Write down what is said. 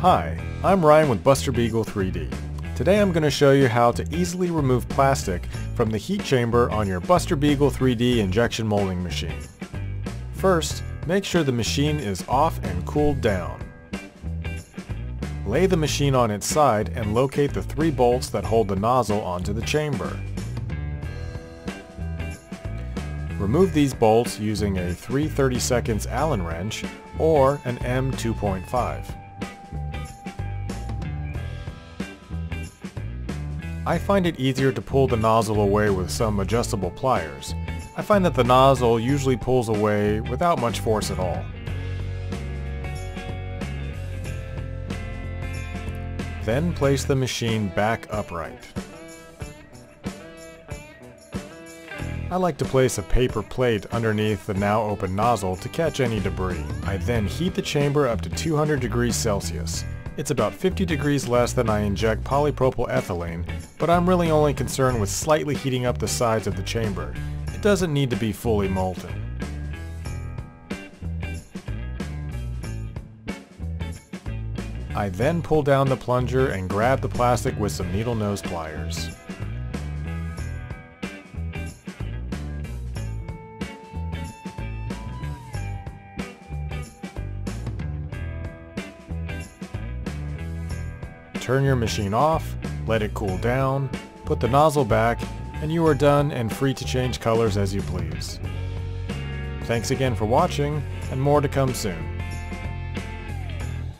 Hi, I'm Ryan with Buster Beagle 3D. Today I'm going to show you how to easily remove plastic from the heat chamber on your Buster Beagle 3D injection molding machine. First, make sure the machine is off and cooled down. Lay the machine on its side and locate the three bolts that hold the nozzle onto the chamber. Remove these bolts using a 3 32 Allen wrench or an M2.5. I find it easier to pull the nozzle away with some adjustable pliers. I find that the nozzle usually pulls away without much force at all. Then place the machine back upright. I like to place a paper plate underneath the now open nozzle to catch any debris. I then heat the chamber up to 200 degrees Celsius. It's about 50 degrees less than I inject polypropyl ethylene, but I'm really only concerned with slightly heating up the sides of the chamber. It doesn't need to be fully molten. I then pull down the plunger and grab the plastic with some needle nose pliers. Turn your machine off, let it cool down, put the nozzle back, and you are done and free to change colors as you please. Thanks again for watching, and more to come soon.